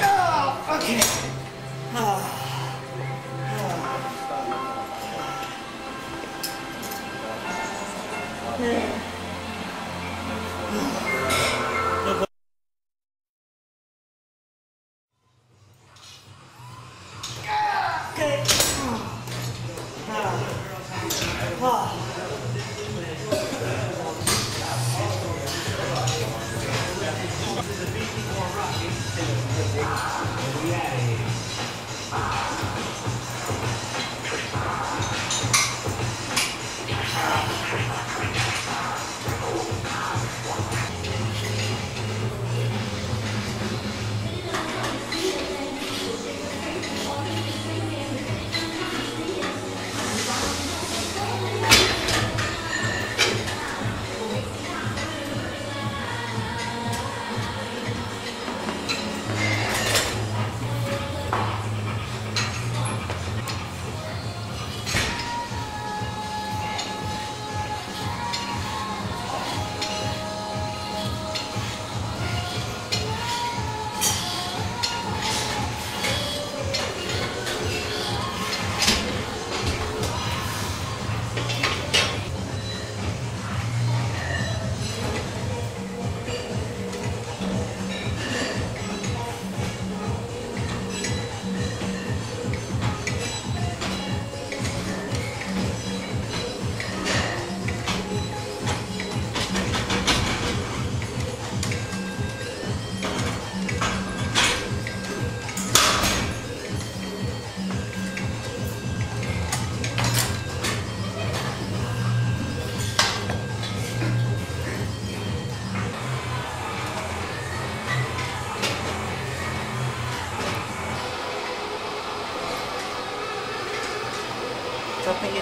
Oh, okay. Okay. Ah. Ah. Dropping your